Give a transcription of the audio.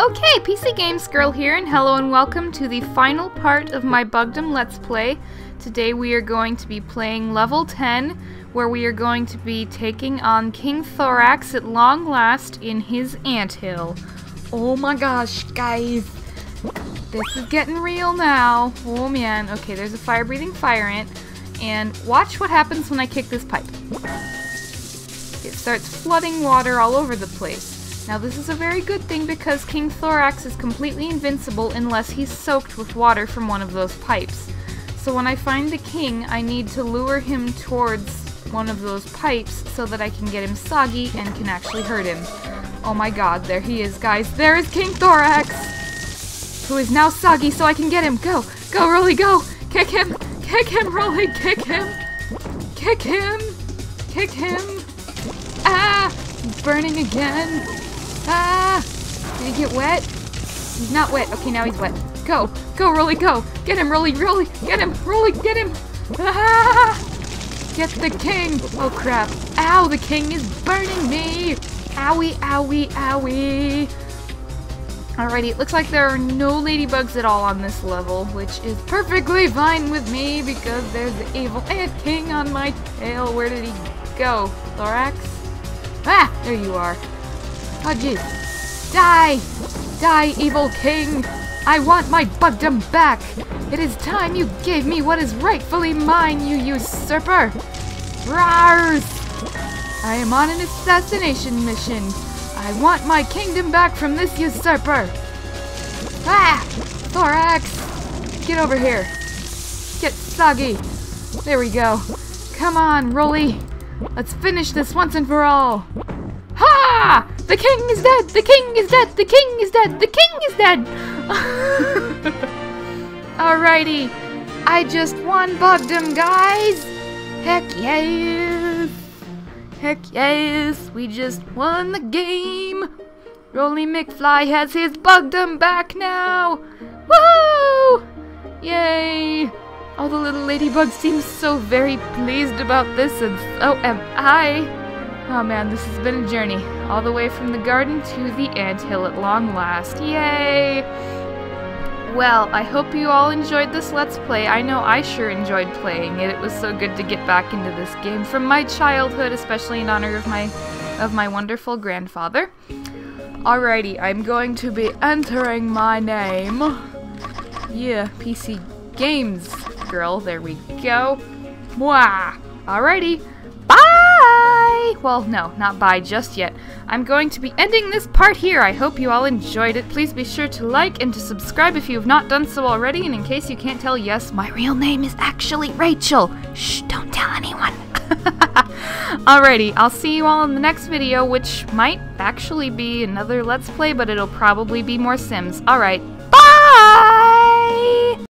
Okay, PC Games Girl here, and hello and welcome to the final part of my Bugdom Let's Play. Today we are going to be playing level 10, where we are going to be taking on King Thorax at long last in his anthill. Oh my gosh, guys. This is getting real now. Oh man. Okay, there's a fire-breathing fire ant, and watch what happens when I kick this pipe. It starts flooding water all over the place. Now this is a very good thing because King Thorax is completely invincible unless he's soaked with water from one of those pipes. So when I find the king, I need to lure him towards one of those pipes so that I can get him soggy and can actually hurt him. Oh my god, there he is, guys. There is King Thorax! Who is now soggy so I can get him. Go! Go, Rollie, go! Kick him! Kick him, Rollie! Kick him! Kick him! Kick him! Ah! Burning again! Ah! Did he get wet? He's not wet. Okay, now he's wet. Go! Go, Rollie, go! Get him, Rollie, Rollie! Get him! Rollie, get him! Ah! Get the king! Oh crap. Ow, the king is burning me! Owie, owie, owie! Alrighty, it looks like there are no ladybugs at all on this level, which is perfectly fine with me because there's the evil ant king on my tail. Where did he go? Thorax? Ah! There you are. Oh. Die! Die, evil king! I want my bugdom back! It is time you gave me what is rightfully mine, you usurper! Rars! I am on an assassination mission. I want my kingdom back from this usurper! Ah! Thorax! Get over here! Get soggy! There we go. Come on, Rollie! Let's finish this once and for all! Ha! The king is dead! The king is dead! The king is dead! The king is dead! Alrighty. I just won Bugdom, guys! Heck yes! Heck yes! We just won the game! Rollie McFly has his Bugdom back now! Woo! Yay! All the little ladybugs seem so very pleased about this, and so am I. Oh man, this has been a journey. All the way from the garden to the anthill at long last. Yay! Well, I hope you all enjoyed this Let's Play. I know I sure enjoyed playing it. It was so good to get back into this game from my childhood, especially in honor of my of my wonderful grandfather. Alrighty, I'm going to be entering my name. Yeah, PC Games Girl. There we go. Mwah! Alrighty. Bye! Well, no, not bye just yet. I'm going to be ending this part here. I hope you all enjoyed it. Please be sure to like and to subscribe if you have not done so already. And in case you can't tell, yes, my real name is actually Rachel. Shh, don't tell anyone. Alrighty, I'll see you all in the next video, which might actually be another Let's Play, but it'll probably be more Sims. Alright, bye!